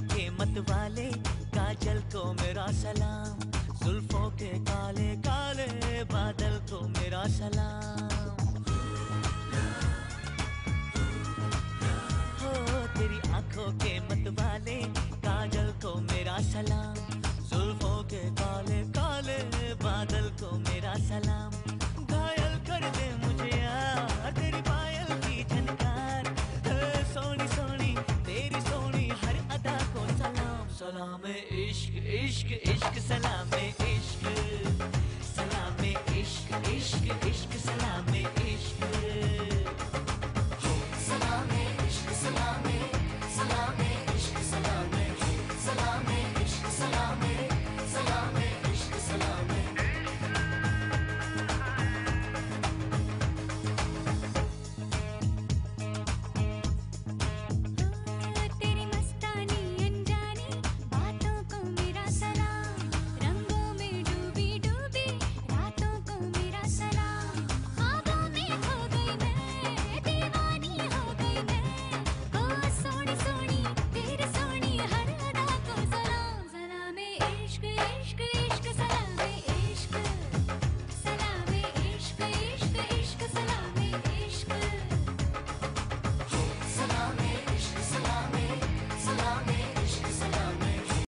के मत वाले काजल को मेरा सलाम। जुल्फों के काले इश्क इश्क इश्क सलाम इश्क सलाम इश्क इश्क इश्क।